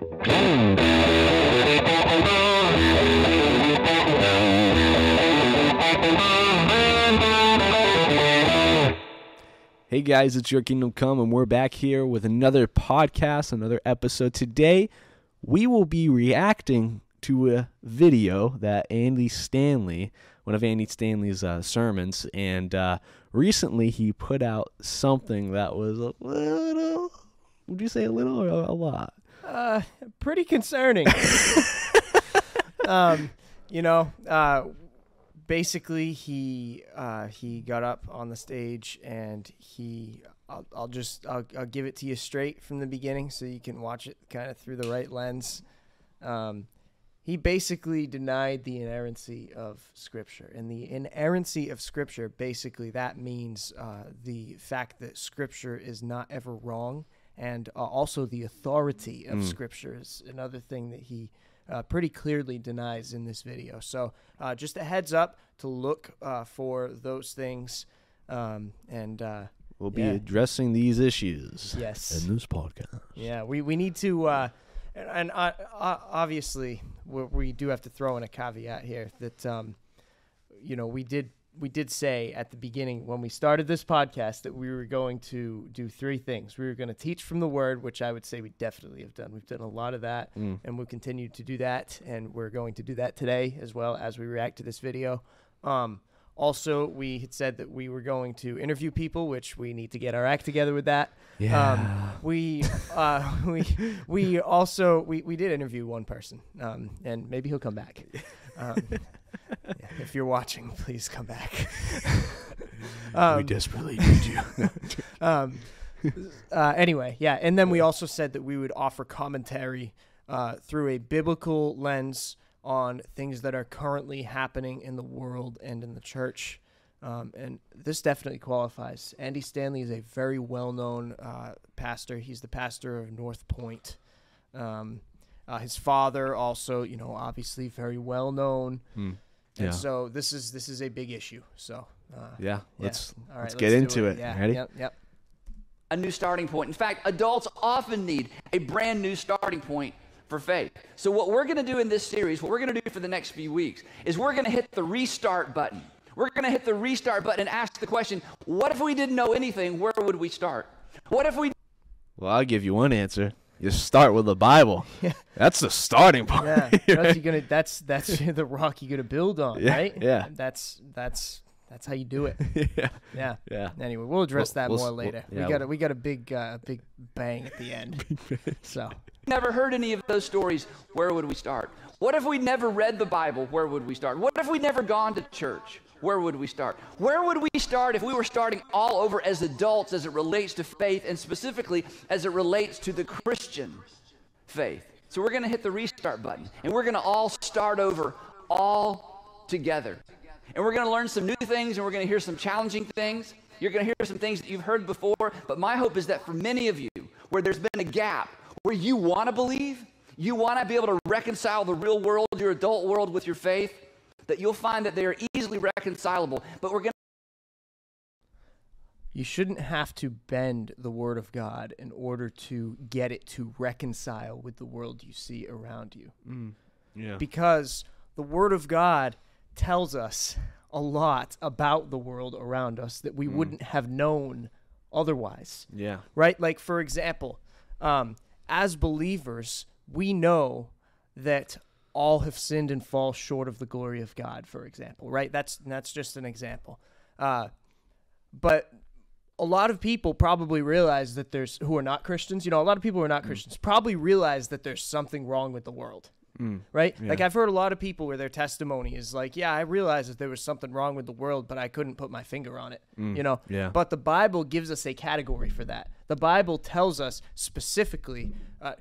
Hey guys, it's Your Kingdom Come, and we're back here with another podcast, another episode. Today, we will be reacting to a video that Andy Stanley, one of Andy Stanley's uh, sermons, and uh, recently he put out something that was a little, would you say a little or a lot? Uh, pretty concerning. um, you know, uh, basically he uh, he got up on the stage and he I'll, I'll just I'll, I'll give it to you straight from the beginning so you can watch it kind of through the right lens. Um, he basically denied the inerrancy of Scripture, and the inerrancy of Scripture basically that means uh, the fact that Scripture is not ever wrong, and uh, also the authority of Scripture is another thing that he uh, pretty clearly denies in this video. So uh, just a heads up to look uh, for those things. Um, and uh, We'll be Yeah. addressing these issues yes, in this podcast. yeah, we, we need to, uh, and, and obviously we, we do have to throw in a caveat here that, um, you know, we did we did say at the beginning when we started this podcast that we were going to do three things. We were going to teach from the Word, which I would say we definitely have done. We've done a lot of that, Mm. and we'll continue to do that, and we're going to do that today as well as we react to this video. Um, also, we had said that we were going to interview people, which we need to get our act together with that. Yeah. Um, we uh, we we also we, we did interview one person, um, and maybe he'll come back. Yeah, if you're watching, please come back. we um, desperately need you. um, uh, anyway, yeah, and then we also said that we would offer commentary uh, through a biblical lens on things that are currently happening in the world and in the church. Um, and this definitely qualifies. Andy Stanley is a very well-known uh, pastor. He's the pastor of North Point. Um, uh, his father also, you know, obviously very well known. Hmm. And Yeah. so this is this is a big issue. So uh, Yeah, yeah. let's let's get do into it. Yeah. Ready? Yep. Yep. a new starting point. In fact, adults often need a brand new starting point for faith. So, what we're going to do in this series, what we're going to do for the next few weeks, is we're going to hit the restart button. We're going to hit the restart button and ask the question what if we didn't know anything? Where would we start? What if we Well, I'll give you one answer. You start with the Bible. Yeah. That's the starting point. Yeah, right? that's you gonna. That's that's the rock you're gonna build on, Yeah, right? yeah. That's that's that's how you do it. yeah. Yeah. Yeah. Anyway, we'll address We'll- that we'll more s- we'll- later. yeah, we got a we'll- we got a big uh, big bang at the end. so never heard any of those stories? Where would we start? What if we never read the Bible? Where would we start? What if we never gone to church? Where would we start? Where would we start if we were starting all over as adults as it relates to faith and specifically as it relates to the Christian faith? So we're going to hit the restart button and we're going to all start over all together. And we're going to learn some new things and we're going to hear some challenging things. You're going to hear some things that you've heard before, but my hope is that for many of you, where there's been a gap, where you want to believe, you want to be able to reconcile the real world, your adult world, with your faith, that you'll find that they are easily reconcilable. But we're going to. you shouldn't have to bend the word of God in order to get it to reconcile with the world you see around you. Yeah. because the Word of God tells us a lot about the world around us that we Hmm. wouldn't have known otherwise. yeah. Right? Like, for example, um, as believers, we know that all have sinned and fall short of the glory of God, for example, right? That's, that's just an example. Uh, but a lot of people probably realize that there's who are not Christians. You know, a lot of people who are not Christians probably realize that there's something wrong with the world. Right? Like I've heard a lot of people where their testimony is like, "Yeah, I realized that there was something wrong with the world, but I couldn't put my finger on it." You know. yeah. But the Bible gives us a category for that. The Bible tells us specifically, uh,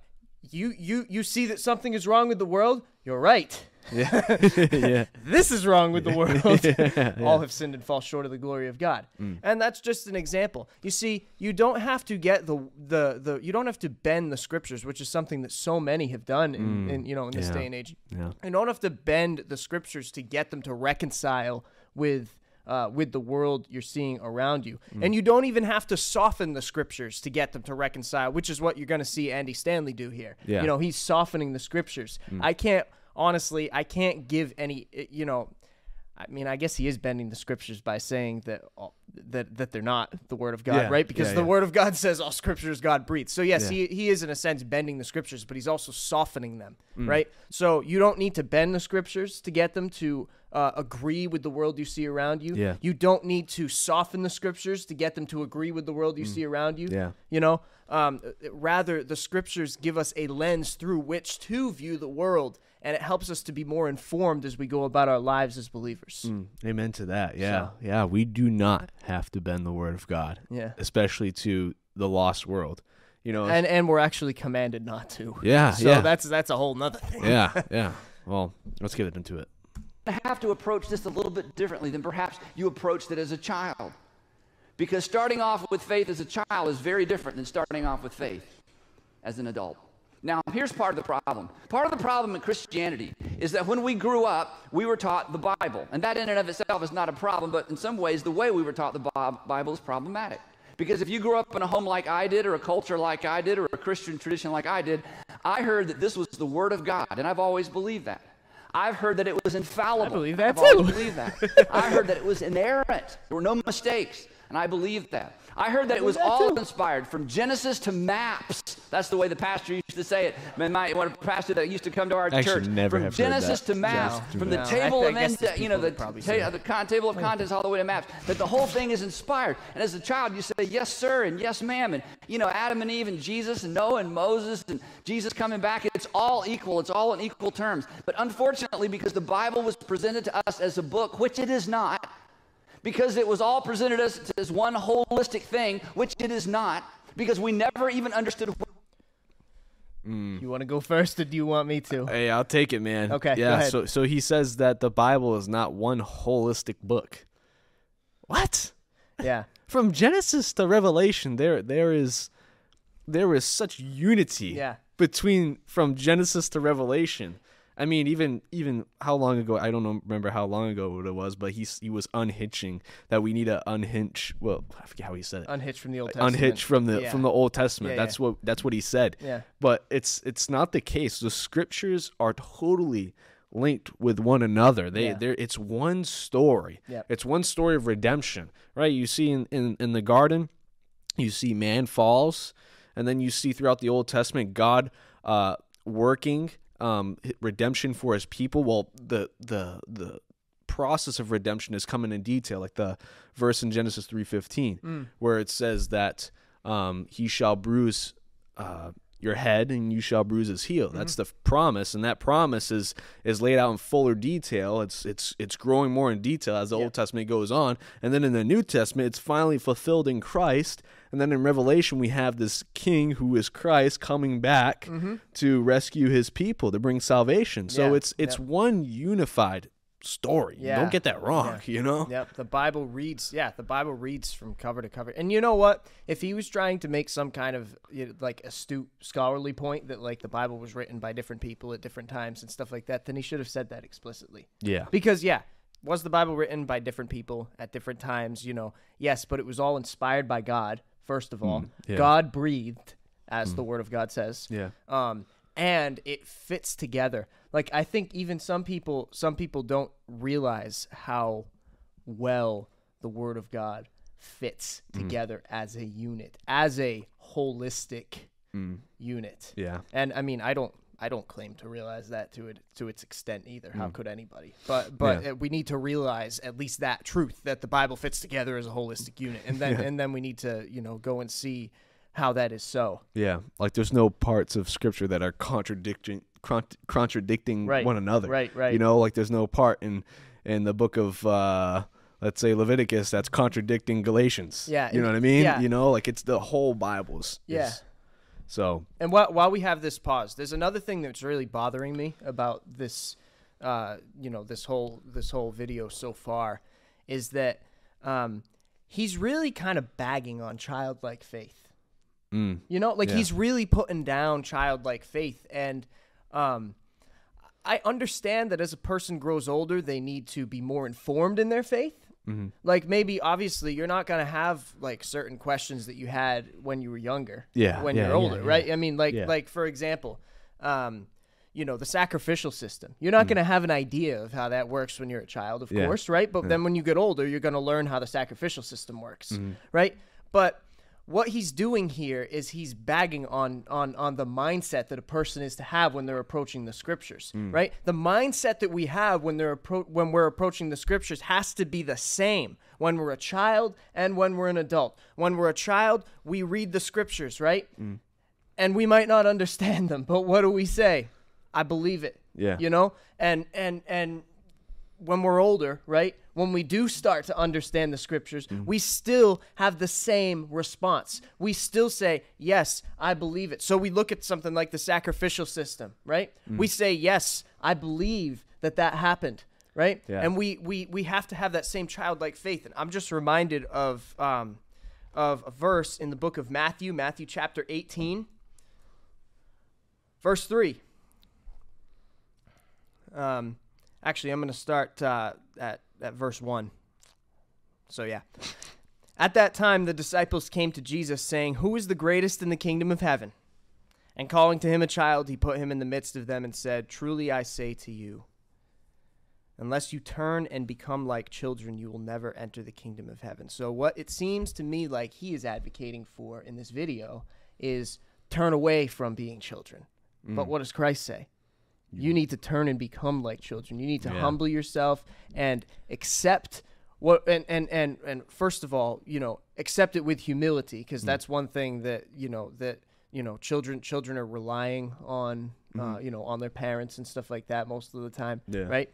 "You you you see that something is wrong with the world. You're right." yeah. this is wrong with the world. All have sinned and fall short of the glory of God. Mm. And that's just an example. You see, you don't have to get the the the you don't have to bend the scriptures, which is something that so many have done in, in you know in this Mm. Yeah. day and age. Yeah. You don't have to bend the scriptures to get them to reconcile with uh, with the world you're seeing around you. Mm. And you don't even have to soften the scriptures to get them to reconcile, which is what you're going to see Andy Stanley do here. Yeah. Mm. You know, he's softening the scriptures. I can't, honestly, I can't give any, uh, you know, I mean, I guess he is bending the scriptures by saying that all, that that they're not the word of God, Yeah, right? Because yeah, the word of God says all scriptures God breathed. So yes, he he is in a sense bending the scriptures, but he's also softening them, Mm. right? So you don't need to bend the scriptures to get them to uh, agree with the world you see around you. Yeah. You don't need to soften the scriptures to get them to agree with the world you see around you. Mm. Yeah. You know, um, rather the scriptures give us a lens through which to view the world, and it helps us to be more informed as we go about our lives as believers. Mm, amen to that. Yeah. So- Yeah. We do not have to bend the word of God, Yeah. especially to the lost world. You know, And and we're actually commanded not to. yeah. So yeah. that's that's a whole nother thing. yeah. Yeah. Well, let's get into it. Have to approach this a little bit differently than perhaps you approached it as a child. Because starting off with faith as a child is very different than starting off with faith as an adult. Now, here's part of the problem. Part of the problem in Christianity is that when we grew up, we were taught the Bible. And that in and of itself is not a problem, but in some ways, the way we were taught the Bible is problematic. Because if you grew up in a home like I did, or a culture like I did, or a Christian tradition like I did, I heard that this was the Word of God, and I've always believed that. I've heard that it was infallible. I believe that I've too. believed that. I heard that it was inerrant. There were no mistakes, and I believe that. I heard that it was all inspired from Genesis to maps. That's the way the pastor used to say it. Man, my one pastor that used to come to our Actually, church. never from have heard Genesis that. to maps, Just from the that. table No, I- I of guess end, you know, the, ta- uh, the con- table of contents all the way to maps. That the whole thing is inspired. And as a child, you say yes, sir, and yes, ma'am, and you know, Adam and Eve and Jesus and Noah and Moses and Jesus coming back. It's all equal. It's all in equal terms. But unfortunately, because the Bible was presented to us as a book, which it is not, because it was all presented as, as one holistic thing, which it is not, because we never even understood. What mm. You want to go first, or do you want me to? Hey, I'll take it, man. Okay, go Yeah. ahead. So, so he says that the Bible is not one holistic book. What? Yeah. From Genesis to Revelation, there, there is, there is such unity. Yeah. Between from Genesis to Revelation. I mean, even even how long ago? I don't know, remember how long ago it was, but he's he was unhitching that we need to unhinge. Well, I forget how he said it. Unhitched from the Old Testament. unhitch from the Yeah. from the Old Testament. Yeah, that's what that's what he said. Yeah. But it's it's not the case. The scriptures are totally linked with one another. They Yeah. they're it's one story. Yep. It's one story of redemption. Right? You see in, in, in the garden, you see man falls, and then you see throughout the Old Testament God uh working um redemption for his people. Well, the the the process of redemption is coming in detail like the verse in genesis 3.15 where it says that um, he shall bruise uh, your head and you shall bruise his heel. That's mm-hmm. the promise and that promise is is laid out in fuller detail. It's it's it's growing more in detail as the old testament goes on. And then in the new testament it's finally fulfilled in christ. And then in revelation we have this king who is christ coming back mm-hmm. to rescue his people to bring salvation. So Yeah. it's it's Yep. one unified story Yeah. don't get that wrong you know Yep, the Bible reads. Yeah, the Bible reads from cover to cover. And you know what? If he was trying to make some kind of you know, like astute scholarly point that like the Bible was written by different people at different times and stuff like that, then he should have said that explicitly. yeah Because yeah, was the Bible written by different people at different times? You know, yes, but it was all inspired by God. First of all, yeah. God breathed, as the Word of God says. Yeah. Um, and it fits together. Like I think even some people, some people don't realize how well the Word of God fits mm. together as a unit, as a holistic mm. unit. yeah And I mean, I don't I don't claim to realize that to it to its extent either. How mm. could anybody? But but Yeah. uh, we need to realize at least that truth that the Bible fits together as a holistic unit, and then and then we need to you know go and see how that is so. Yeah, like there's no parts of scripture that are contradicting contradicting Right, one another. right, right. You know, like there's no part in in the book of uh let's say Leviticus that's contradicting Galatians. Yeah, You know what I mean? yeah. You know, like it's the whole Bible's. Yeah. is- so And while while we have this pause, there's another thing that's really bothering me about this, uh, you know, this whole this whole video so far, is that um, he's really kind of bagging on childlike faith. Mm, You know, like Yeah. he's really putting down childlike faith, and um, I understand that as a person grows older, they need to be more informed in their faith. Mhm. Like maybe obviously you're not gonna have like certain questions that you had when you were younger. Yeah, When yeah, you're older, yeah. right? I mean, like Yeah. like for example, um, you know, the sacrificial system. You're not gonna have an idea of how that works when you're a child, of Mm. Yeah. course, right? But then when you get older, you're gonna learn how the sacrificial system works, Mm-hmm. right? But what he's doing here is he's bagging on on on the mindset that a person is to have when they're approaching the scriptures, Mm. right? The mindset that we have when they're appro- when we're approaching the scriptures has to be the same when we're a child and when we're an adult. When we're a child, we read the scriptures, right? Mm. And we might not understand them, but what do we say? I believe it. Yeah. You know? And and and when we're older, right? When we do start to understand the scriptures, Mm. we still have the same response. We still say, Yes, I believe it. So we look at something like the sacrificial system, right? Mm. We say, Yes, I believe that that happened, right? Yeah. And we, we, we have to have that same childlike faith. And I'm just reminded of, um, of a verse in the book of Matthew, Matthew chapter 18, verse 3. Um, actually, I'm going to start uh, at, at verse 1. So, yeah. At that time, the disciples came to Jesus, saying, Who is the greatest in the kingdom of heaven? And calling to him a child, he put him in the midst of them and said, Truly I say to you, unless you turn and become like children, you will never enter the kingdom of heaven. So, what it seems to me like he is advocating for in this video is turn away from being children. But what does Christ say? You need to turn and become like children. You need to Yeah. humble yourself and accept what and, and and and first of all, you know, accept it with humility because that's one thing that, you know, that you know, children children are relying on uh, you know, on their parents and stuff like that most of the time, Yeah. right?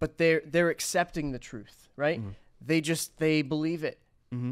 But they're they're accepting the truth, right? They just they believe it.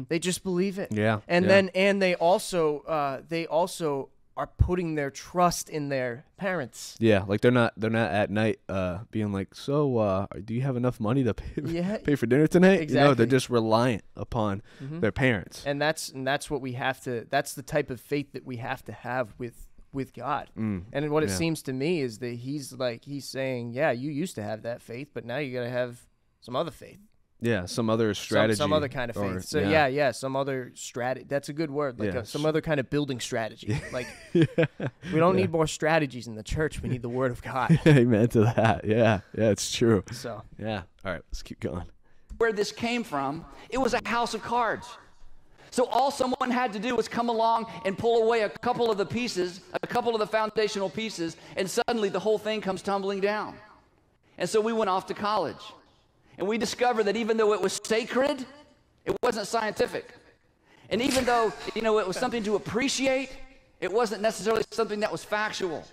They just believe it. Yeah, And yeah. then and they also uh, they also are putting their trust in their parents. Yeah, like they're not they're not at night uh being like, "So, uh do you have enough money to pay, Yeah. pay for dinner tonight?" You know, they're just reliant upon their parents. and that's and that's what we have to that's the type of faith that we have to have with with God. Mm, And what it yeah. seems to me is that he's like he's saying, yeah, you used to have that faith, but now you got to have some other faith. Yeah, some other strategy. some other kind of faith. or- so yeah. yeah, some other strategy. That's a good word. Like Yeah. a, some other kind of building strategy. Like we don't need more strategies in the church. We need the word of God. Amen to that. Yeah, yeah, it's true. So Yeah. All right, let's keep going. where this came from, it was a house of cards. So all someone had to do was come along and pull away a couple of the pieces, a couple of the foundational pieces, and suddenly the whole thing comes tumbling down. And so we went off to college. And we discovered that even though it was sacred, it wasn't scientific. And even though, you know, it was something to appreciate, it wasn't necessarily something that was factual.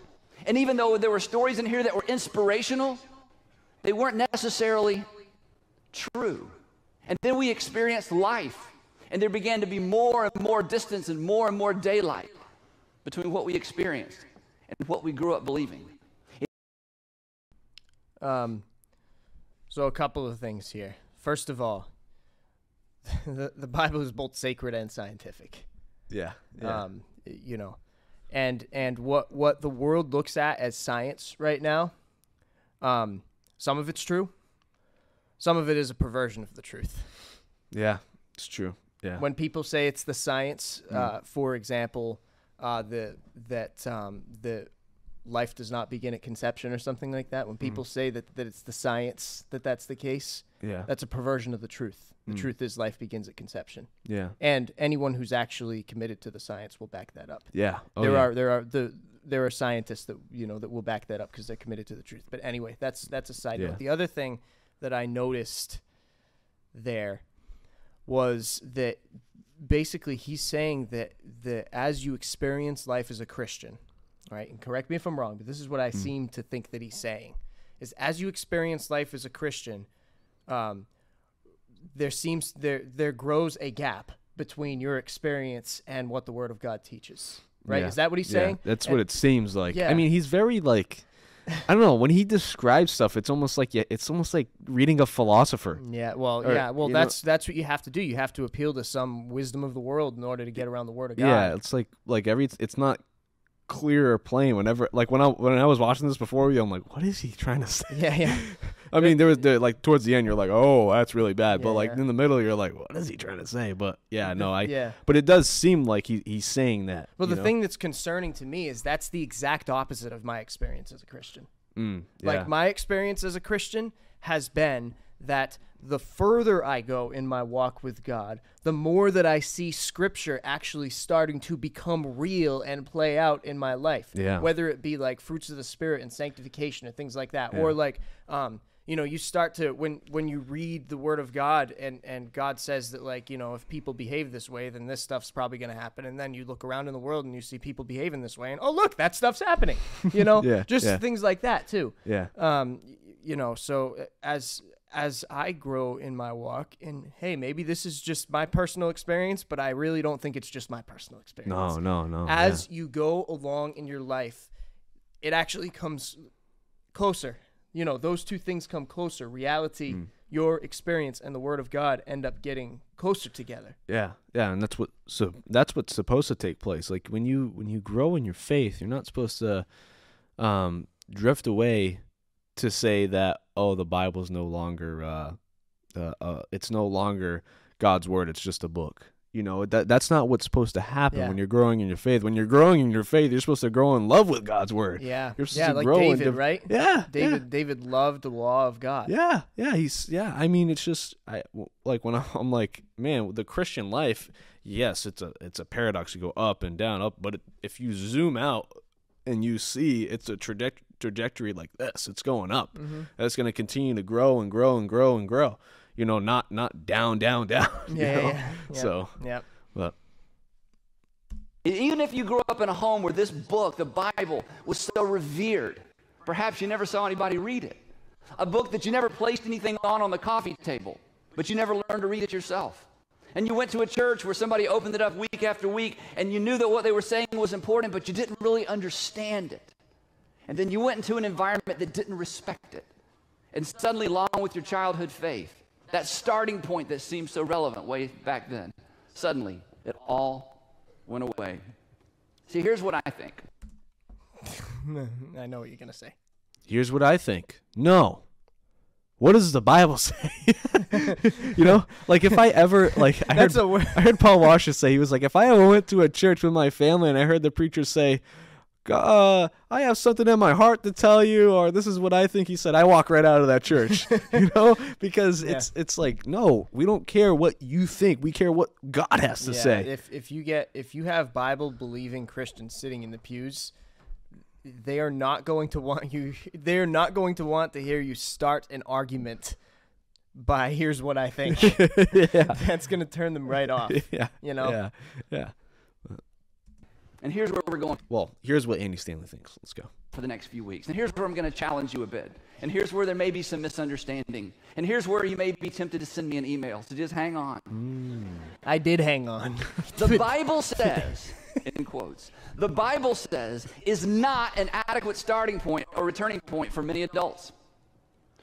And even though there were stories in here that were inspirational, they weren't necessarily true. And then we experienced life, and there began to be more and more distance and more and more daylight between what we experienced and what we grew up believing. Um, so a couple of things here. First of all, the the Bible is both sacred and scientific. Yeah. Um, you know, and and what what the world looks at as science right now, um, some of it's true. Some of it is a perversion of the truth. yeah, it's true. Yeah. When people say it's the science, uh, for example, uh, the that um, the life does not begin at conception or something like that. When mm-hmm. people say that, that it's the science that that's the case, yeah. that's a perversion of the truth. The mm. truth is life begins at conception, yeah. and anyone who's actually committed to the science will back that up. Yeah. Oh, there yeah. are there are the there are scientists that you know that will back that up because they're committed to the truth. But anyway, that's that's a side Yeah. note. The other thing that I noticed there was that basically he's saying that that as you experience life as a Christian, right? And correct me if I'm wrong, but this is what I Hmm. seem to think that he's saying is as you experience life as a Christian, um, there seems there there grows a gap between your experience and what the Word of God teaches. Right? Yeah. Is that what he's Yeah, saying? That's And- what it seems like. Yeah. I mean, he's very like I don't know, when he describes stuff, it's almost like yeah, it's almost like reading a philosopher. Yeah, well, Or, yeah, well, you know- that's that's what you have to do. You have to appeal to some wisdom of the world in order to get around the Word of God. Yeah, it's like like every it's not clear or plain whenever like when I when I was watching this before you, I'm like, what is he trying to say? yeah, yeah. I mean, there was the, like towards the end, you're like, oh, that's really bad. but like yeah. in the middle, you're like, what is he trying to say? But yeah, no, I. Yeah. But it does seem like he, he's saying that. Well, the know? thing that's concerning to me is that's the exact opposite of my experience as a Christian. Mm, yeah. Like my experience as a Christian has been that the further I go in my walk with God, the more that I see scripture actually starting to become real and play out in my life. Yeah. Whether it be like fruits of the spirit and sanctification and things like that, Yeah. or like um you know, you start to when when you read the word of God and and God says that like, you know, if people behave this way, then this stuff's probably going to happen and then you look around in the world and you see people behaving this way and oh, look, that stuff's happening. You know? Yeah, Just yeah. things like that too yeah. um you know so uh, as as i grow in my walk and hey maybe this is just my personal experience but i really don't think it's just my personal experience No, no, no. as you go along in your life it actually comes closer you know those two things come closer reality Hmm. your experience and the word of god end up getting closer together Yeah, yeah, and that's what so that's what's supposed to take place. Like when you when you grow in your faith, you're not supposed to um drift away to say that oh the Bible's no longer uh uh, uh it's no longer God's word, it's just a book. You know, that that's not what's supposed to happen Yeah. when you're growing in your faith. When you're growing in your faith, you're supposed to grow in love with God's word. yeah You're supposed yeah to like grow david div- right Yeah, david david loved the law of god yeah, yeah, he's yeah. I mean, it's just I like when I'm like, man, the Christian life. Yes, it's a it's a paradox. You go up and down, up, but if you zoom out and you see it's a traject- trajectory like this, it's going up. Mm-hmm. And It's going to continue to grow and grow and grow and grow. You know, not not down, down, down. you yeah, know? yeah, yeah. So, yeah but Even if you grew up in a home where this book, the Bible, was so revered, perhaps you never saw anybody read it. A book that you never placed anything on on the coffee table, but you never learned to read it yourself. And you went to a church where somebody opened it up week after week, and you knew that what they were saying was important, but you didn't really understand it. And then you went into an environment that didn't respect it. And suddenly, along with your childhood faith, that starting point that seemed so relevant way back then, suddenly it all went away. See, here's what I think. i know what you're gonna say here's what I think. No. What does the Bible say? you know, like if I ever like I heard That's a word. I heard Paul Washer say he was like if I ever went to a church with my family and I heard the preacher say, uh, "I have something in my heart to tell you," or "This is what I think," he said, I walk right out of that church. you know, because it's it's like no, we don't care what you think. We care what God has to yeah, say. If if you get if you have Bible believing Christians sitting in the pews, they are not going to want you. They are not going to want to hear you start an argument by "Here's what I think." yeah, That's going to turn them right off. yeah, You know? yeah, yeah. And here's where we're going Well, here's what Andy Stanley thinks. Let's go. for the next few weeks. And here's where I'm going to challenge you a bit. And here's where there may be some misunderstanding. And here's where you may be tempted to send me an email. So just hang on. Mm. I did hang on. The Bible says, in quotes, the Bible says is not an adequate starting point or returning point for many adults.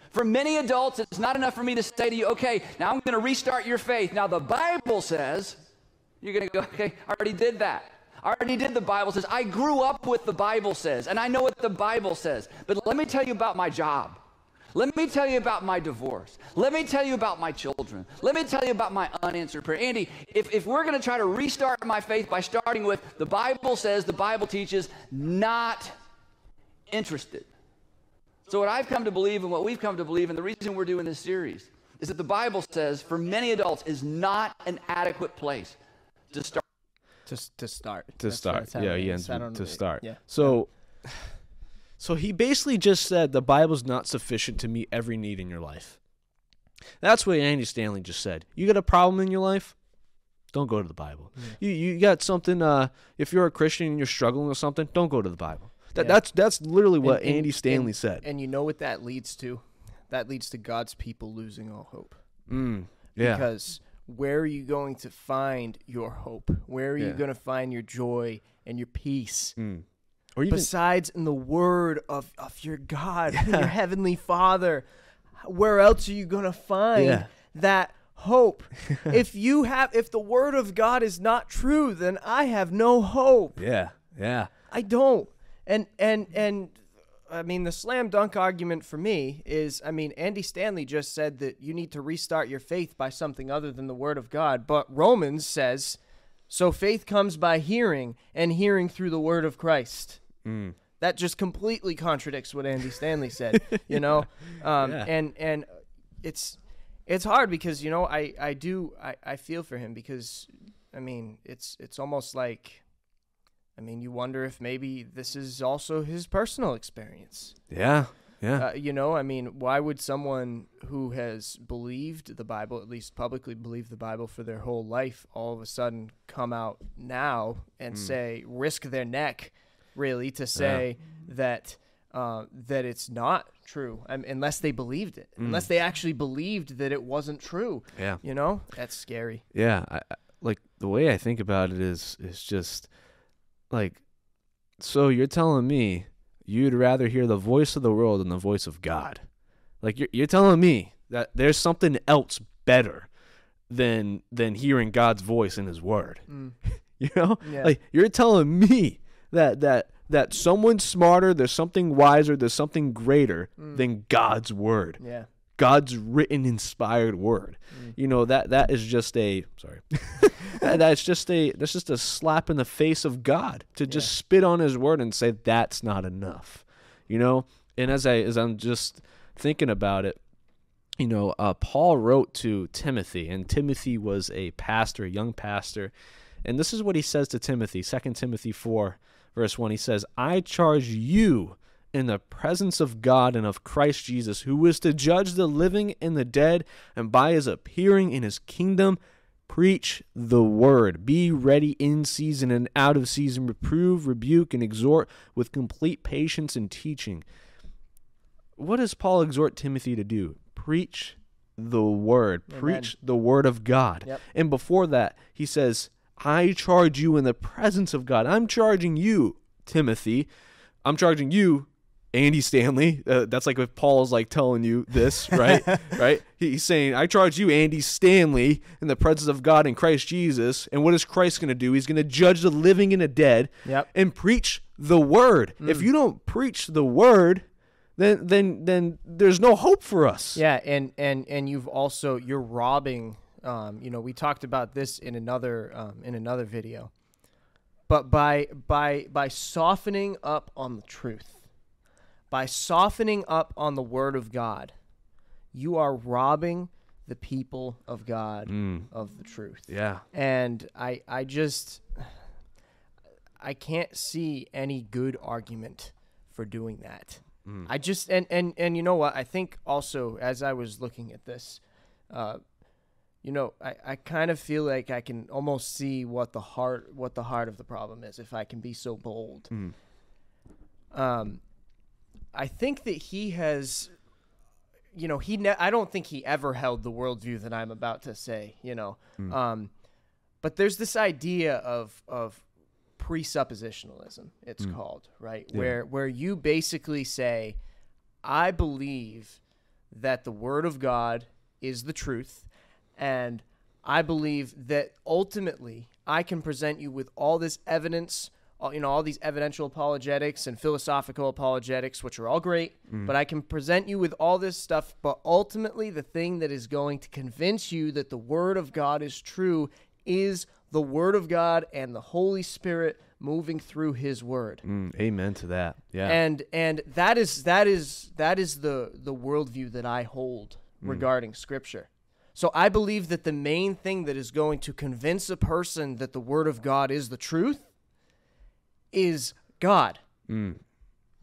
For many adults, it's not enough for me to say to you, okay, now I'm going to restart your faith. Now the Bible says, you're going to go, okay, I already did that. I already did the Bible says. I grew up with the Bible says, and I know what the Bible says. But let me tell you about my job. Let me tell you about my divorce. Let me tell you about my children. Let me tell you about my unanswered prayer. Andy, if, if we're going to try to restart my faith by starting with the Bible says, the Bible teaches, not interested. So, what I've come to believe and what we've come to believe, and the reason we're doing this series, is that the Bible says, for many adults, is not an adequate place to start. To to start. to That's- start. Yeah, he ends with to start. Yeah. So, so he basically just said the Bible's not sufficient to meet every need in your life. That's what Andy Stanley just said. You got a problem in your life? Don't go to the Bible. You you got something. Uh, if you're a Christian and you're struggling with something, don't go to the Bible. That, Yeah. That's that's literally what And- and- Andy Stanley and- said. And you know what that leads to? That leads to God's people losing all hope. mm, yeah. Because where are you going to find your hope? Where are you going to find your joy and your peace? Mm. Or even Besides in the word of, of your God, your heavenly Father. Where else are you going to find Yeah. that hope? if you have if the word of God is not true, then I have no hope. yeah, yeah. I don't. And and and I mean, the slam dunk argument for me is I mean, Andy Stanley just said that you need to restart your faith by something other than the Word of God. But Romans says, so faith comes by hearing, and hearing through the Word of Christ. Mm. That just completely contradicts what Andy Stanley said, you know? Um, Yeah. And, and it's. It's hard because you know I, I do I, I feel for him because I mean it's it's almost like I mean, you wonder if maybe this is also his personal experience. Yeah. Yeah. Uh, you know, I mean, why would someone who has believed the Bible, at least publicly believed the Bible for their whole life, all of a sudden come out now and say, risk their neck, really, to say that uh, that it's not true, I mean, unless they believed it, unless they actually believed that it wasn't true. yeah. You know, that's scary. Yeah, I, I- like the way I think about it is is just like so you're telling me you'd rather hear the voice of the world than the voice of God. Like you're you're telling me that there's something else better than than hearing God's voice in his word. Mm. You know? Yeah. Like you're telling me that that that someone's smarter, there's something wiser, there's something greater mm. than God's word. Yeah. God's written inspired word. You know that that is just a sorry. That's just a that's just a slap in the face of God to just spit on his word and say that's not enough. You know? And as I as I'm just thinking about it, you know, uh, Paul wrote to Timothy, and Timothy was a pastor, a young pastor. And this is what he says to Timothy, 2 Timothy 4, verse 1. He says, I charge you in the presence of God and of Christ Jesus, who is to judge the living and the dead, and by his appearing in his kingdom, preach the word. Be ready in season and out of season, reprove, rebuke, and exhort with complete patience and teaching what does Paul exhort Timothy to do? Preach the word, preach the word of God. Yep. And before that, he says, I charge you in the presence of God. I'm charging you, Timothy. I'm charging you, Andy Stanley. Uh, that's like if Paul's like telling you this, right? right? He's saying, I charge you, Andy Stanley, in the presence of God in Christ Jesus. And what is Christ going to do? He's going to judge the living and the dead Yep. and preach the word. If you don't preach the word, then then then there's no hope for us. Yeah, and and and you've also you're robbing. Um, you know, we talked about this in another um, in another video. But by by by softening up on the truth, by softening up on the word of God, you are robbing the people of God of the truth. Yeah. And I I just I can't see any good argument for doing that. I just and and and you know what? I think also as I was looking at this, uh, you know, I, I kind of feel like I can almost see what the heart what the heart of the problem is if I can be so bold. Um, I think that he has, you know, he ne- I don't think he ever held the worldview that I'm about to say. You know, um, but there's this idea of of presuppositionalism it's called right? Where where you basically say i believe that the word of god is the truth and i believe that ultimately i can present you with all this evidence all, you know all these evidential apologetics and philosophical apologetics which are all great but i can present you with all this stuff but ultimately the thing that is going to convince you that the word of god is true is the word of god and the holy spirit moving through his word Mm, amen to that. Yeah. and and that is that is that is the the worldview that I hold regarding Scripture. So I believe that the main thing that is going to convince a person that the Word of God is the truth is God.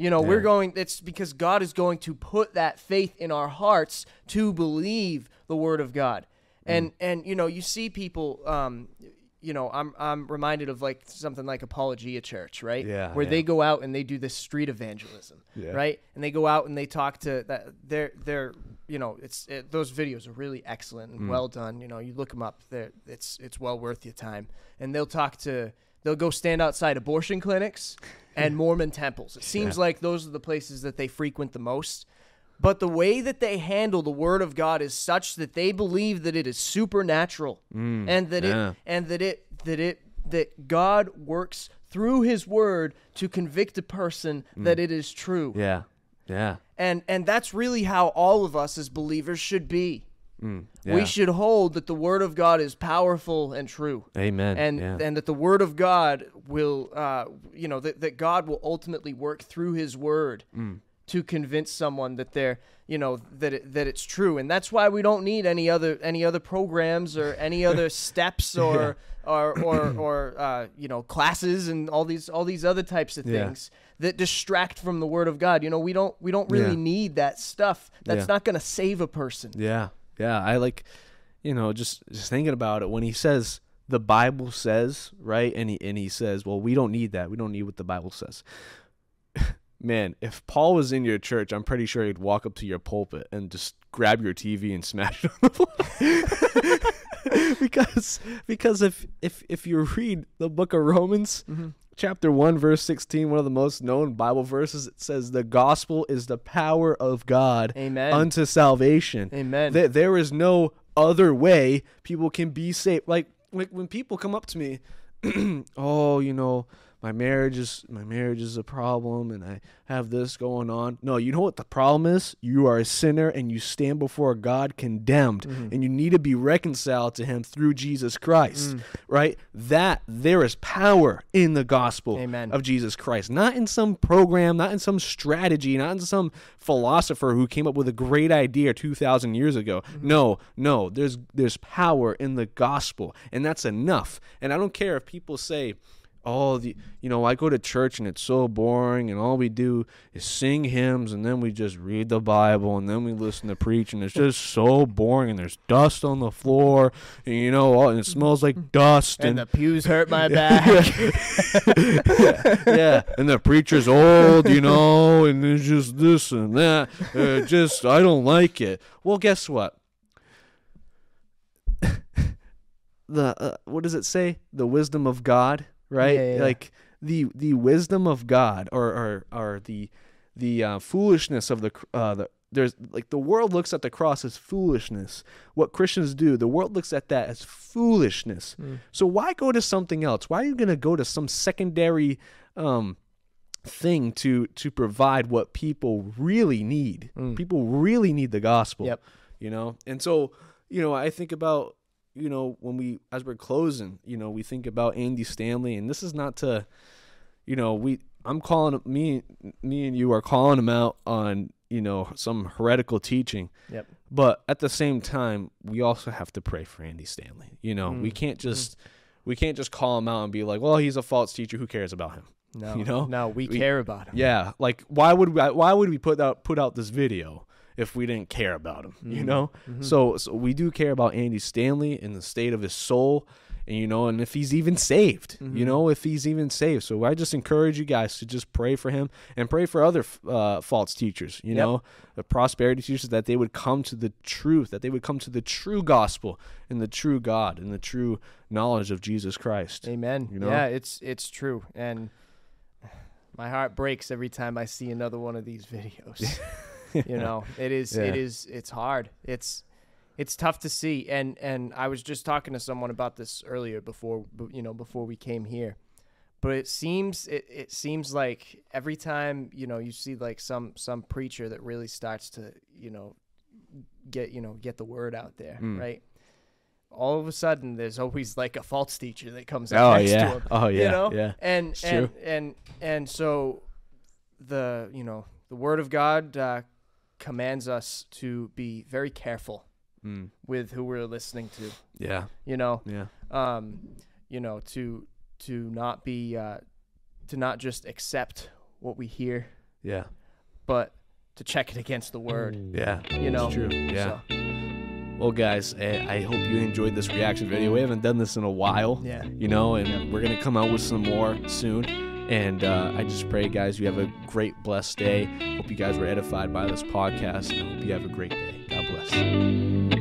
You know, we're going. It's because God is going to put that faith in our hearts to believe the Word of God. And and you know, you see people. Um, you know, I'm I'm reminded of like something like Apologia Church, right? Yeah, Where yeah. they go out and they do this street evangelism, Yeah. right? And they go out and they talk to that. They're they're you know, it's it, those videos are really excellent Mm. and well done. You know, you look them up. They're, it's it's well worth your time. And they'll talk to. They'll go stand outside abortion clinics and hmm. Mormon temples. It seems like those are the places that they frequent the most. But the way that they handle the word of God is such that they believe that it is supernatural hmm. and that yeah. it and that it that it that God works through his word to convict a person hmm. that it is true. yeah. Yeah. And and that's really how all of us as believers should be. Mm, We should hold that the word of God is powerful and true. Amen. And yeah. and that the word of God will uh you know that, that God will ultimately work through his word Mm. to convince someone that they're you know that it, that it's true and that's why we don't need any other any other programs or any other steps or or or, or uh, you know classes and all these all these other types of Yeah. things that distract from the word of God. You know, we don't we don't really Yeah. need that stuff. That's Yeah. not going to save a person. Yeah, yeah. I like, you know, just just thinking about it when he says the Bible says, right? And he and he says, well, we don't need that. We don't need what the Bible says. Man, if Paul was in your church, I'm pretty sure he'd walk up to your pulpit and just grab your TV and smash it on the floor. because because if if if you read the book of Romans, mm-hmm. Chapter 1 verse 16 one of the most known bible verses it says the gospel is the power of god Amen. unto salvation Amen. Th- there is no other way people can be saved like like when people come up to me oh you know my marriage is my marriage is a problem and i have this going on no you know what the problem is you are a sinner and you stand before god condemned Mm-hmm. and you need to be reconciled to him through jesus christ Mm. right that there is power in the gospel Amen. of jesus christ not in some program not in some strategy not in some philosopher who came up with a great idea 2000 years ago Mm-hmm. no no there's there's power in the gospel and that's enough and i don't care if people say oh the you know i go to church and it's so boring and all we do is sing hymns and then we just read the bible and then we listen to preach and it's just so boring and there's dust on the floor and you know and it smells like dust and and the pews hurt my back. yeah, and the preacher's old, you know, and it's just this and that. Uh, just I don't like it. Well, guess what? the uh, what does it say? The wisdom of God, right? Yeah, yeah. Like the the wisdom of God, or or or the the uh, foolishness of the uh, the there's like the world looks at the cross as foolishness. What Christians do, the world looks at that as foolishness. So why go to something else? Why are you going to go to some secondary um, thing to to provide what people really need? People really need the gospel. Yep. You know, and so you know, I think about you know when we as we're closing, you know, we think about Andy Stanley, and this is not to, you know, we I'm calling me me and you are calling him out on you know some heretical teaching. Yep. But at the same time, we also have to pray for Andy Stanley. You know, Mm. we can't just we can't just call him out and be like, "Well, he's a false teacher. Who cares about him?" No, You know? no, we, We- care about him. Yeah, like why would we, why would we put out put out this video if we didn't care about him? You mm-hmm. know, mm-hmm. so so we do care about Andy Stanley and the state of his soul, and you know, and if he's even saved, you mm-hmm. know, if he's even saved. So I just encourage you guys to just pray for him and pray for other uh, false teachers. You Yep. know, the prosperity teachers that they would come to the truth, that they would come to the true gospel and the true God and the true knowledge of Jesus Christ. Amen. You know? Yeah, it's it's true, and my heart breaks every time I see another one of these videos. you know, it is Yeah. it is it's hard. It's it's tough to see, and and I was just talking to someone about this earlier before you know before we came here. But it seems it, it seems like every time you know you see like some some preacher that really starts to you know get you know get the word out there, Mm. right? All of a sudden, there's always like a false teacher that comes Oh up next to yeah, him oh yeah, you know yeah. and It's and, true. and and so the you know the word of god uh, commands us to be very careful Mm. with who we're listening to Yeah, you know yeah. um you know to to not be uh to not just accept what we hear Yeah. but to check it against the word Yeah. you know It's true. Yeah. So, Well, guys, I, I hope you enjoyed this reaction video. We haven't done this in a while, yeah you know, and we're gonna come out with some more soon. And uh, I just pray, guys, you have a great, blessed day. Hope you guys were edified by this podcast, and I hope you have a great day. God bless.